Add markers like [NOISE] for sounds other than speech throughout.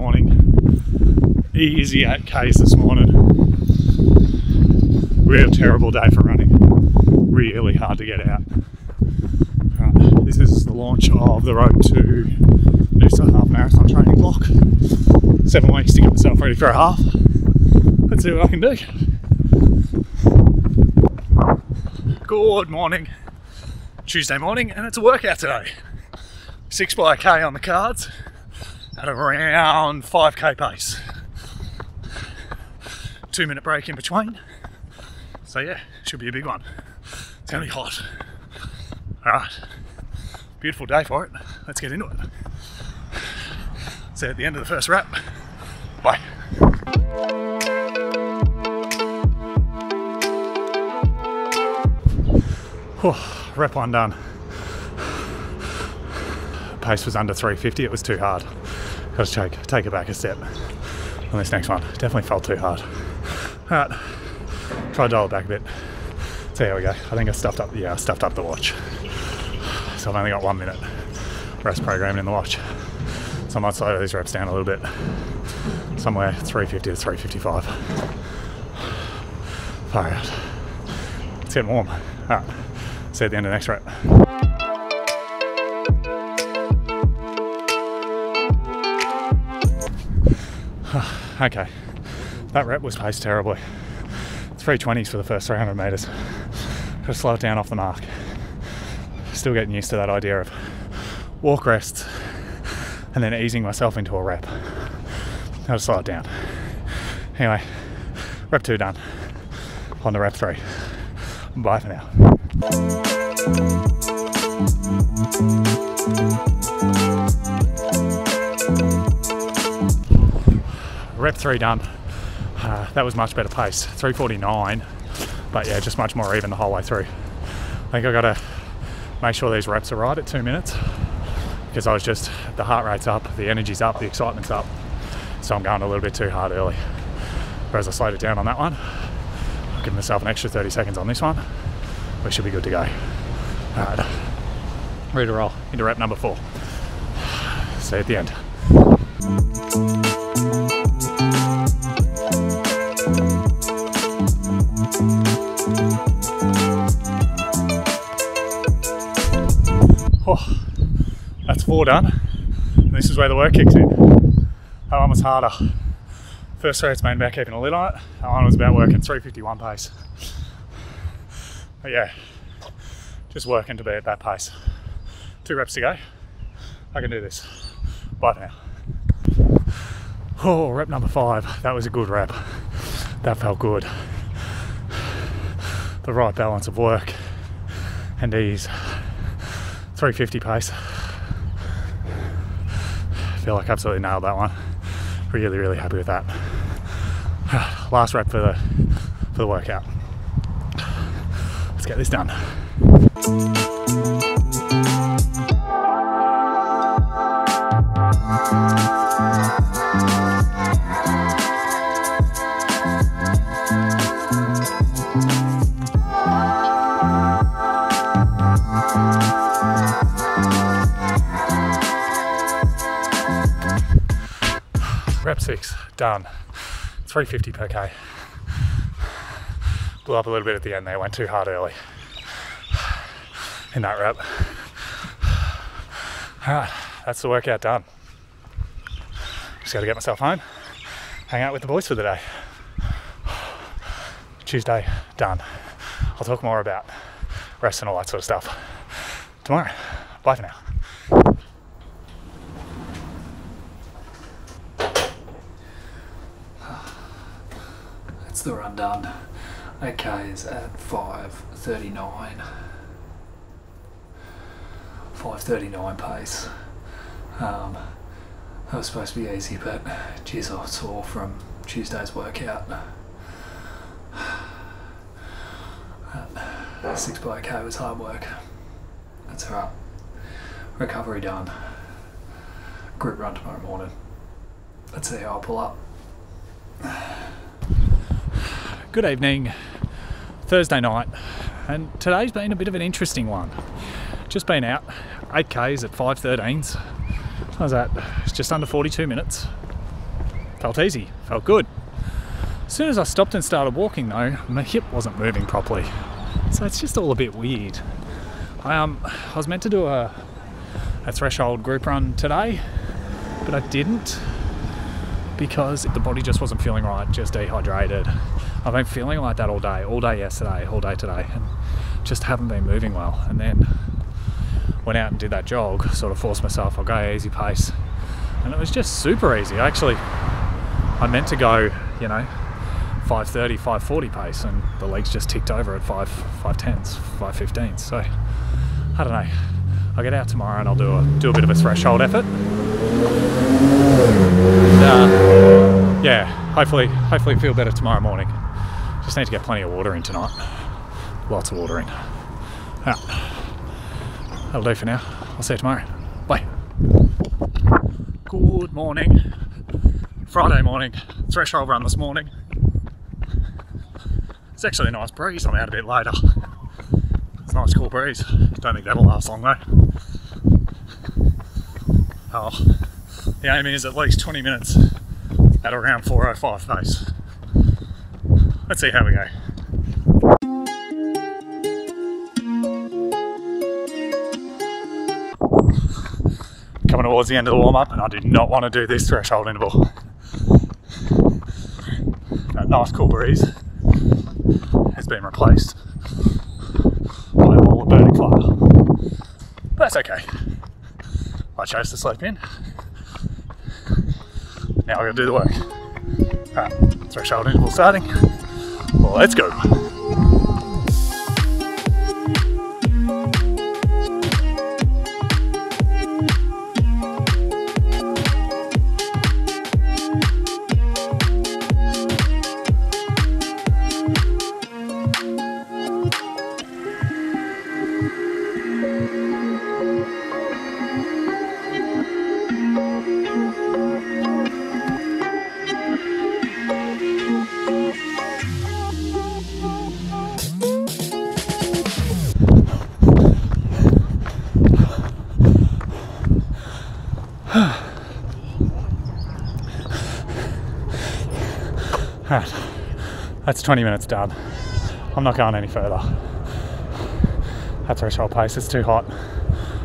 morning. Easy 8Ks this morning. Real terrible day for running. Really hard to get out. Right, this is the launch of the road to Noosa Half Marathon Training Block. Seven weeks to get myself ready for a half. Let's see what I can do. Good morning. Tuesday morning, and it's a workout today. Six by a K on the cards at around 5k pace. Two minute break in between. So, yeah, should be a big one. It's gonna be hot. Alright, beautiful day for it. Let's get into it. See at the end of the first rep. Bye. Whew, rep one done. Pace was under 350, it was too hard. To take, take it back a step on this next one. Definitely felt too hard. Alright, try to dial it back a bit. See how we go. I think I stuffed up, yeah, I stuffed up the watch. So I've only got one minute rest programming in the watch. So I might slow these reps down a little bit. Somewhere 350 to 355. Far out. It's getting warm. Alright, see you at the end of the next rep. okay, that rep was paced terribly. 320s for the first 300 metres. Got to slow it down off the mark. Still getting used to that idea of walk rests and then easing myself into a rep. Got to slow it down. Anyway, rep two done. On to rep three. Bye for now. Rep three done. Uh, that was much better pace. 349, but yeah, just much more even the whole way through. I think I got to make sure these reps are right at two minutes because I was just the heart rate's up, the energy's up, the excitement's up. So I'm going a little bit too hard early. Whereas I slowed it down on that one, give myself an extra 30 seconds on this one. We should be good to go. All right, ready to roll into rep number four. See you at the end. Oh, that's four done. And this is where the work kicks in. That one was harder. First rate's main about keeping a lid on it. That one was about working 351 pace. But yeah, just working to be at that pace. Two reps to go. I can do this. Bye now. Oh, rep number five. That was a good rep. That felt good. The right balance of work and ease. 350 pace. I feel like absolutely nailed that one. Really, really happy with that. [SIGHS] Last rep for the for the workout. Let's get this done. Six, done. 350 per K. Blew up a little bit at the end there, went too hard early in that rep. Alright, that's the workout done. Just gotta get myself home, hang out with the boys for the day. Tuesday, done. I'll talk more about rest and all that sort of stuff tomorrow. Bye for now. That's the run done. Okay, is at 5.39. 5.39 pace. Um, that was supposed to be easy, but geez, I sore from Tuesday's workout. Uh, 6 by K was hard work. That's alright. Recovery done. Group run tomorrow morning. Let's see how I pull up. Good evening. Thursday night, and today's been a bit of an interesting one. Just been out, 8Ks at 5.13s. How's that? It's just under 42 minutes. Felt easy, felt good. As soon as I stopped and started walking though, my hip wasn't moving properly. So it's just all a bit weird. I um I was meant to do a a threshold group run today, but I didn't because the body just wasn't feeling right, just dehydrated. I've been feeling like that all day, all day yesterday, all day today, and just haven't been moving well. And then went out and did that jog, sort of forced myself, I'll go easy pace. And it was just super easy. Actually, I meant to go, you know, 530, 540 pace, and the legs just ticked over at 5, 510s, 515s. So, I don't know. I'll get out tomorrow and I'll do a, do a bit of a threshold effort. And, uh, yeah, hopefully, hopefully feel better tomorrow morning. Just need to get plenty of water in tonight. Lots of water in. Yeah. That'll do for now. I'll see you tomorrow. Bye. Good morning. Friday morning. Threshold run this morning. It's actually a nice breeze. I'm out a bit later. It's a nice cool breeze. Don't think that'll last long though. Oh, the aim is at least 20 minutes at around 405 pace. Let's see how we go. Coming towards the end of the warm up, and I do not want to do this threshold interval. That nice cool breeze has been replaced by a ball of burning fire. But that's okay. I chose to sleep in. Now I gotta do the work. Threshold interval starting. Let's go. That's 20 minutes done. I'm not going any further. That threshold pace is too hot,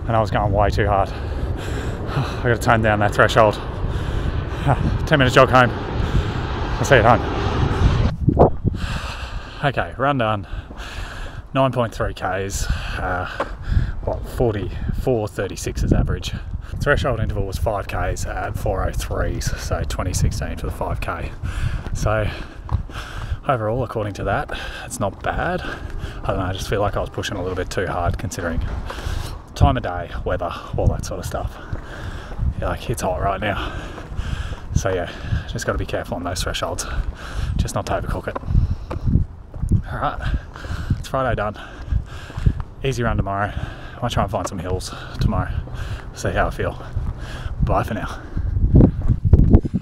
and I was going way too hard. [SIGHS] I got to tone down that threshold. [SIGHS] 10 minute jog home. I'll see you at home. Okay, run done. 9.3 Ks, uh, what, 44, 36 is average. Threshold interval was 5 Ks at 403s, so 2016 for the 5K. So, overall, according to that, it's not bad. I don't know, I just feel like I was pushing a little bit too hard considering time of day, weather, all that sort of stuff. Yeah, like it's hot right now. So, yeah, just got to be careful on those thresholds, just not to overcook it. Alright, it's Friday done. Easy run tomorrow. I might try and find some hills tomorrow. See how I feel. Bye for now.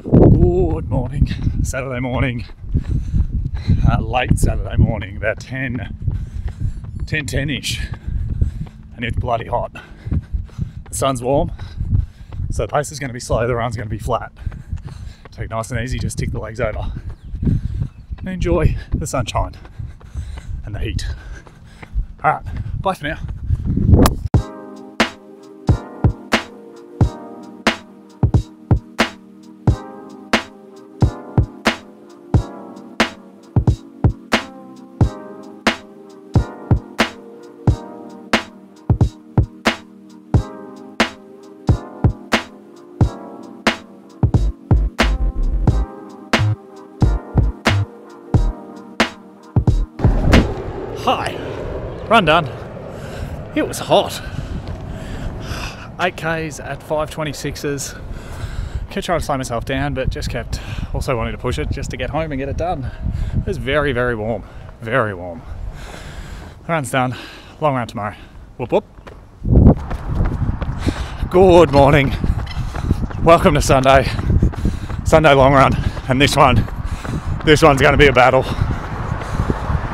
Good morning. Saturday morning. Uh, late Saturday morning, about 10, 10, 10 ish. And it's bloody hot. The sun's warm, so the pace is going to be slow, the run's going to be flat. Take nice and easy, just tick the legs over. And enjoy the sunshine and the heat. Alright, bye for now. Run done. It was hot. 8Ks at 526s. Kept trying to slow myself down, but just kept also wanting to push it just to get home and get it done. It was very, very warm. Very warm. Run's done. Long run tomorrow. Whoop whoop. Good morning. Welcome to Sunday. Sunday long run. And this one, this one's going to be a battle.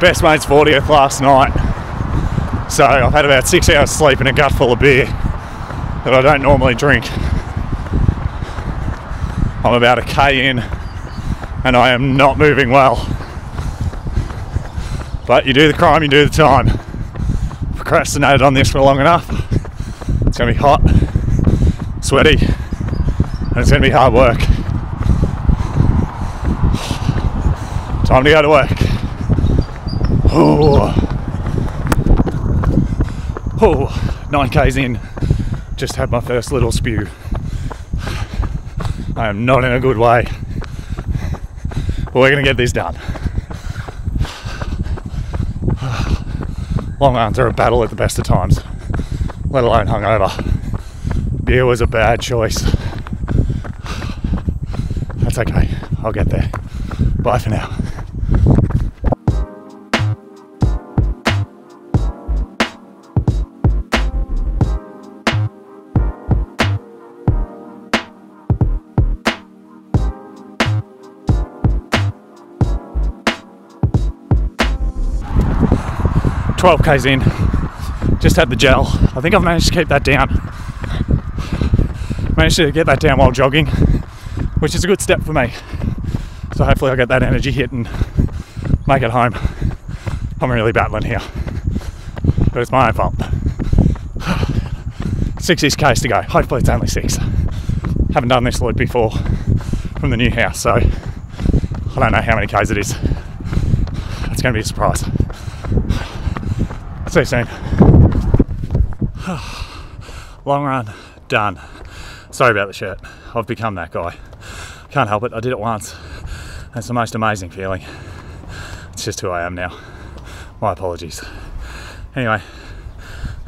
Best mate's 40th last night. So I've had about six hours sleep and a gut full of beer that I don't normally drink. I'm about a K in and I am not moving well. But you do the crime, you do the time. Procrastinated on this for long enough. It's gonna be hot, sweaty, and it's gonna be hard work. Time to go to work. Oh, oh, 9k's in. Just had my first little spew. I am not in a good way. But we're gonna get this done. Long arms are a battle at the best of times, let alone hungover. Beer was a bad choice. That's okay, I'll get there. Bye for now. 12 k's in, just had the gel. I think I've managed to keep that down. Managed to get that down while jogging, which is a good step for me. So hopefully I'll get that energy hit and make it home. I'm really battling here, but it's my own fault. [SIGHS] Six ish k's to go. Hopefully it's only six. Haven't done this loop before from the new house, so I don't know how many k's it is. It's going to be a surprise. You soon. [SIGHS] Long run, done. Sorry about the shirt. I've become that guy. Can't help it. I did it once. It's the most amazing feeling. It's just who I am now. My apologies. Anyway,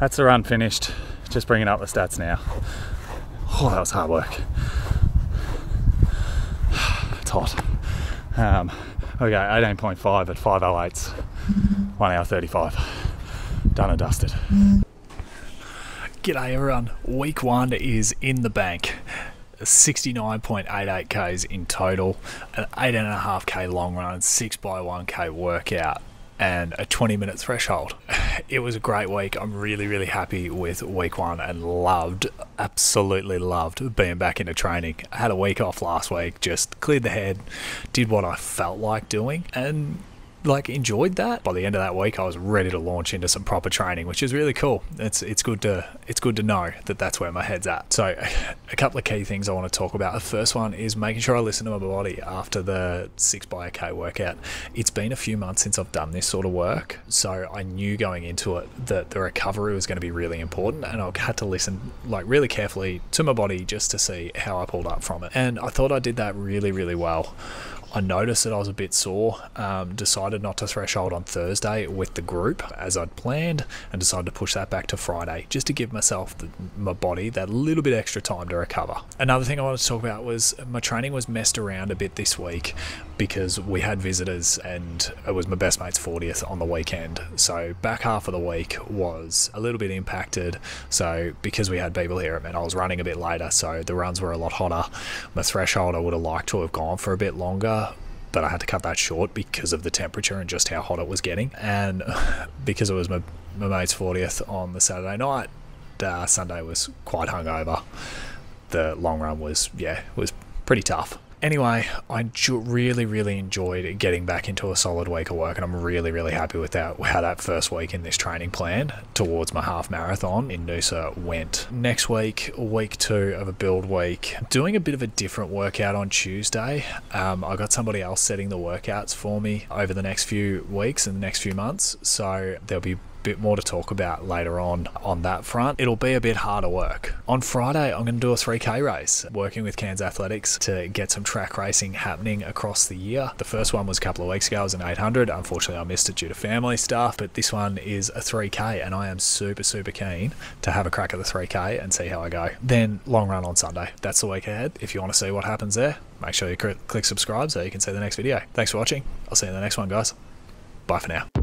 that's the run finished. Just bringing up the stats now. Oh, that was hard work. [SIGHS] It's hot. Um, okay, 18.5 at 5.08, 1 hour 35 done and dusted. Mm. G'day everyone. Week one is in the bank. 69.88 Ks in total, an 8.5k long run, 6 by 1k workout, and a 20 minute threshold. [LAUGHS] It was a great week. I'm really, really happy with week one and loved, absolutely loved being back into training. I had a week off last week, just cleared the head, did what I felt like doing, and like enjoyed that. By the end of that week, I was ready to launch into some proper training, which is really cool. It's it's good to it's good to know that that's where my head's at. So, a couple of key things I want to talk about. The first one is making sure I listen to my body after the six by a k workout. It's been a few months since I've done this sort of work, so I knew going into it that the recovery was going to be really important, and I had to listen like really carefully to my body just to see how I pulled up from it. And I thought I did that really really well. I noticed that I was a bit sore, um, decided not to threshold on Thursday with the group as I'd planned, and decided to push that back to Friday just to give myself, the, my body, that little bit extra time to recover. Another thing I wanted to talk about was my training was messed around a bit this week because we had visitors and it was my best mate's 40th on the weekend. So back half of the week was a little bit impacted. So because we had people here, it meant I was running a bit later. So the runs were a lot hotter. My threshold I would have liked to have gone for a bit longer but I had to cut that short because of the temperature and just how hot it was getting. And [LAUGHS] because it was my, my mate's 40th on the Saturday night, uh, Sunday was quite hungover. The long run was, yeah, was pretty tough. Anyway, I really, really enjoyed getting back into a solid week of work, and I'm really, really happy with that, how that first week in this training plan towards my half marathon in Noosa went. Next week, week two of a build week, doing a bit of a different workout on Tuesday. Um, I got somebody else setting the workouts for me over the next few weeks and the next few months, so there'll be bit more to talk about later on on that front. It'll be a bit harder work. On Friday, I'm going to do a 3K race, working with Cairns Athletics to get some track racing happening across the year. The first one was a couple of weeks ago, it was an 800. Unfortunately, I missed it due to family stuff, but this one is a 3K, and I am super, super keen to have a crack at the 3K and see how I go. Then long run on Sunday. That's the week ahead. If you want to see what happens there, make sure you click subscribe so you can see the next video. Thanks for watching. I'll see you in the next one, guys. Bye for now.